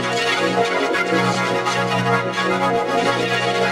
Thank you.